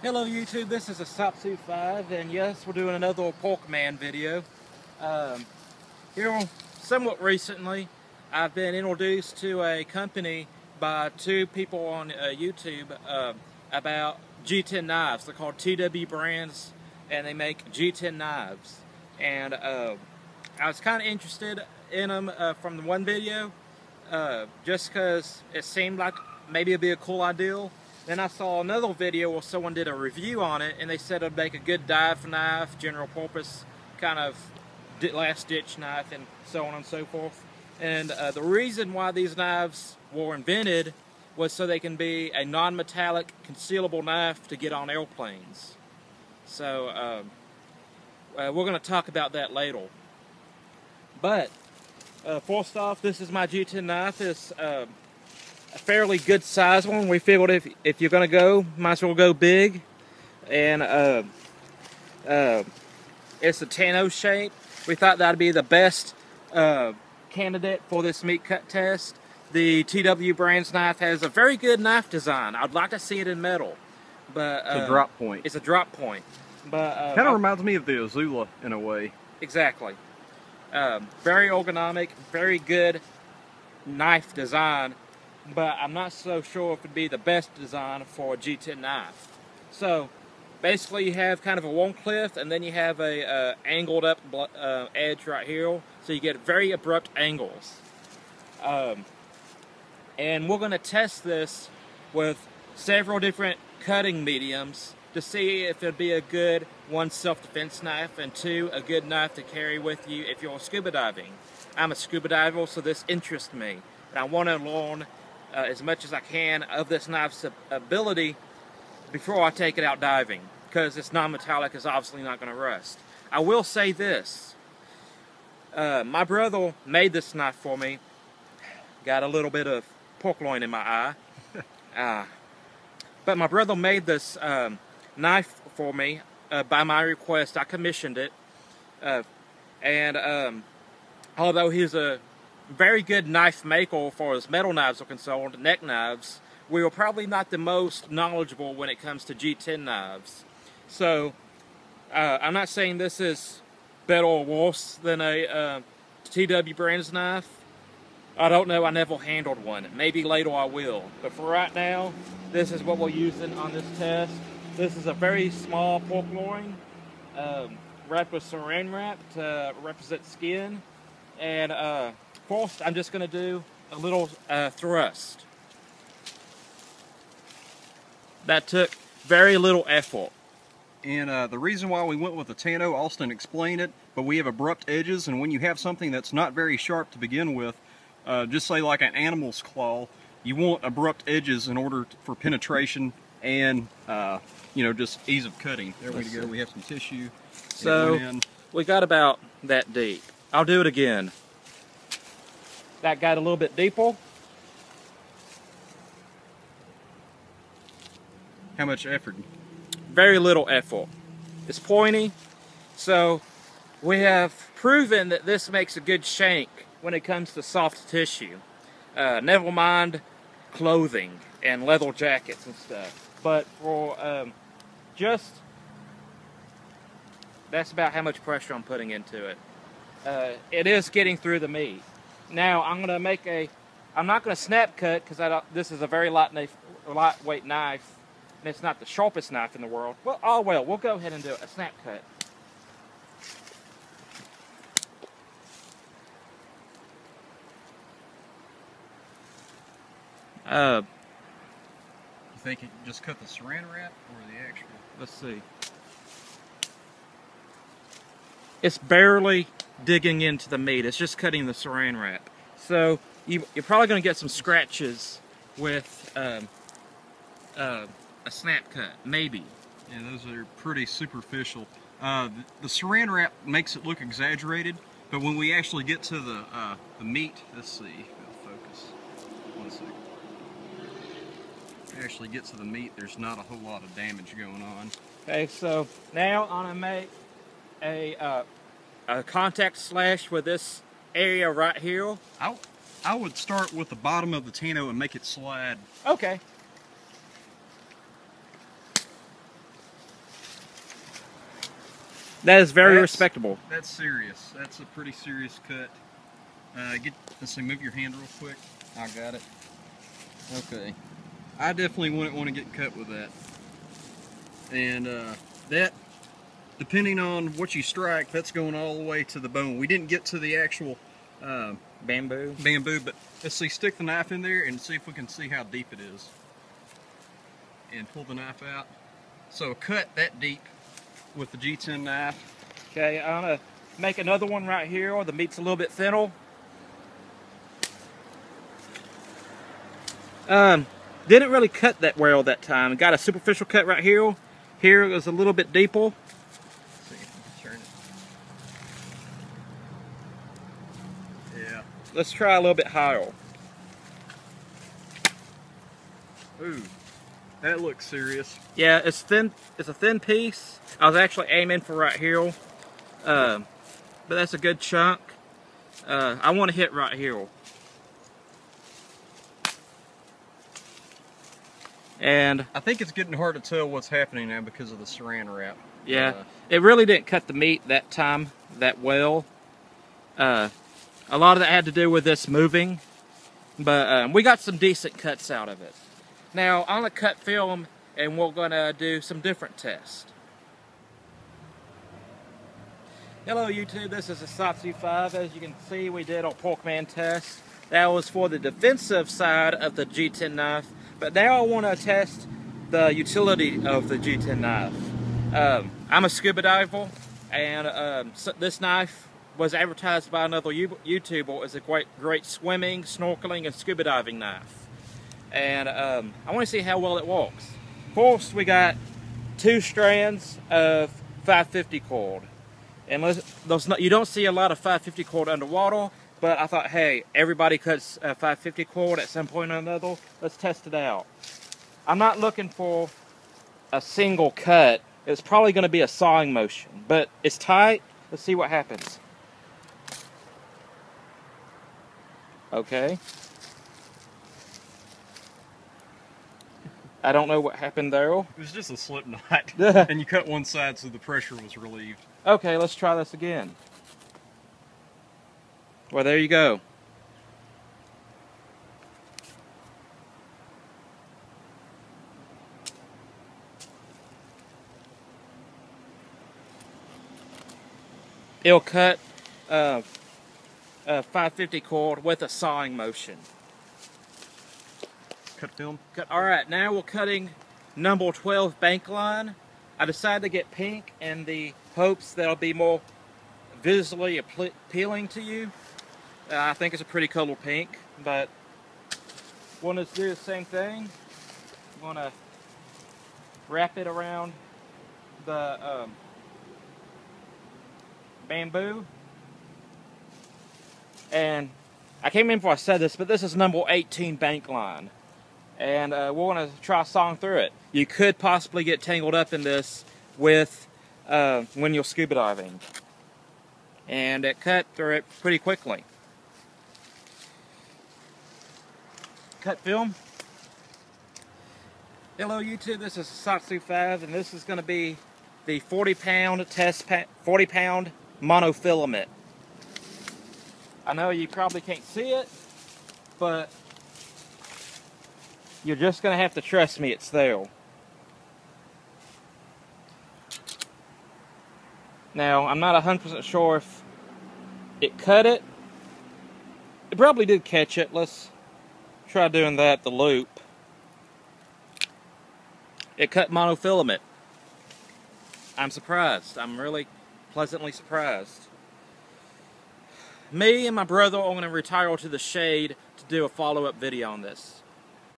Hello YouTube, this is Hissatsu 5 and yes, we're doing another Pork Man video. Um, here, somewhat recently, I've been introduced to a company by two people on uh, YouTube uh, about G10 knives. They're called TW Brands and they make G10 knives. And uh, I was kind of interested in them uh, from the one video uh, just because it seemed like maybe it'd be a cool idea then I saw another video where someone did a review on it and they said it'd make a good dive knife, general purpose kind of last ditch knife and so on and so forth. And uh, the reason why these knives were invented was so they can be a non-metallic concealable knife to get on airplanes. So um, uh, we're going to talk about that later. But uh, first off, this is my G10 knife. It's um, a fairly good size one. We figured if, if you're going to go, might as well go big. And uh, uh, it's a tanto shape. We thought that would be the best uh, candidate for this meat cut test. The TW Brands knife has a very good knife design. I'd like to see it in metal. but It's a uh, drop point. It's a drop point. But uh, Kind of reminds me of the Azula in a way. Exactly. Um, very ergonomic, very good knife design but I'm not so sure if it'd be the best design for a G10 knife. So basically you have kind of a one cliff and then you have a uh, angled up uh, edge right here. So you get very abrupt angles. Um, and we're going to test this with several different cutting mediums to see if it'd be a good one self-defense knife and two a good knife to carry with you if you're scuba diving. I'm a scuba diver so this interests me and I want to learn uh, as much as I can of this knife's ability before I take it out diving because this non-metallic is obviously not going to rust. I will say this. Uh, my brother made this knife for me. Got a little bit of pork loin in my eye. uh, but my brother made this um, knife for me uh, by my request. I commissioned it. Uh, and um, although he's a very good knife maker for as metal knives are concerned, neck knives. We are probably not the most knowledgeable when it comes to G10 knives. So, uh, I'm not saying this is better or worse than a uh, TW Brands knife. I don't know, I never handled one. Maybe later I will. But for right now, this is what we're using on this test. This is a very small pork loin, um, wrapped with saran wrap to represent skin. And uh, First, I'm just going to do a little uh, thrust. That took very little effort. And uh, the reason why we went with the tanto, Austin explained it, but we have abrupt edges, and when you have something that's not very sharp to begin with, uh, just say like an animal's claw, you want abrupt edges in order for penetration and, uh, you know, just ease of cutting. There we go. We have some tissue. So, we got about that deep. I'll do it again. That got a little bit deeper. How much effort? Very little effort. It's pointy, so we have proven that this makes a good shank when it comes to soft tissue. Uh, never mind clothing and leather jackets and stuff. But for um, just, that's about how much pressure I'm putting into it. Uh, it is getting through the meat. Now I'm going to make a, I'm not going to snap cut because I don't, this is a very light knife, lightweight knife and it's not the sharpest knife in the world. Well, oh well, we'll go ahead and do a snap cut. Uh, you think you just cut the saran wrap or the actual? Let's see. It's barely digging into the meat. It's just cutting the saran wrap. So you, are probably going to get some scratches with um, uh, a snap cut, maybe. Yeah, those are pretty superficial. Uh, the, the, saran wrap makes it look exaggerated, but when we actually get to the, uh, the meat, let's see, focus, one second. Actually get to the meat, there's not a whole lot of damage going on. Okay, so now I'm gonna make a uh, a contact slash with this area right here? I, I would start with the bottom of the tanto and make it slide. Okay. That is very that's, respectable. That's serious. That's a pretty serious cut. Uh, get, let's see, move your hand real quick. I got it. Okay. I definitely wouldn't want to get cut with that. And uh, that depending on what you strike, that's going all the way to the bone. We didn't get to the actual uh, Bamboo. bamboo, but let's see, stick the knife in there and see if we can see how deep it is. And pull the knife out. So cut that deep with the G10 knife. Okay, I'm gonna make another one right here. or The meat's a little bit thinner. Um, didn't really cut that well that time. Got a superficial cut right here. Here it was a little bit deeper. Let's see if we can turn it. Yeah. Let's try a little bit higher. Ooh, that looks serious. Yeah, it's thin. It's a thin piece. I was actually aiming for right here, uh, but that's a good chunk. Uh, I want to hit right here. And I think it's getting hard to tell what's happening now because of the saran wrap. yeah, Uh, it really didn't cut the meat that time that well. Uh, a lot of that had to do with this moving, but um, we got some decent cuts out of it. Now I'm gonna cut film, and we're gonna do some different tests. Hello YouTube, this is Hissatsu 5. As you can see, we did a Porkman test. That was for the defensive side of the G10 knife, but now I want to test the utility of the G10 knife. Um, I'm a scuba diver, and um, so this knife was advertised by another YouTuber as a great, great swimming, snorkeling, and scuba diving knife. And um, I want to see how well it works. First, we got two strands of 550 cord. And those you don't see a lot of 550 cord underwater, but I thought, hey, everybody cuts a 550 cord at some point or another. Let's test it out. I'm not looking for a single cut. It's probably going to be a sawing motion, but it's tight. Let's see what happens. Okay. I don't know what happened there. It was just a slip knot, and you cut one side so the pressure was relieved. Okay, let's try this again. Well, there you go. It'll cut uh, a 550 cord with a sawing motion. Cut film. Cut. All right, now we're cutting number 12 bank line. I decided to get pink in the hopes that it'll be more visually appealing to you. Uh, I think it's a pretty color pink, but want to do the same thing. Want to wrap it around the um, bamboo. And I can't remember if I said this, but this is number 18 bank line and uh, we're going to try sawing through it. You could possibly get tangled up in this with uh, when you're scuba diving, and it cut through it pretty quickly. Cut film. Hello YouTube, this is Hissatsu 5 and this is going to be the 40 pound test pa 40 pound monofilament. I know you probably can't see it, but you're just going to have to trust me, it's there. Now, I'm not 100% sure if it cut it. It probably did catch it. Let's try doing that, the loop. It cut monofilament. I'm surprised. I'm really pleasantly surprised. Me and my brother are going to retire to the shade to do a follow-up video on this.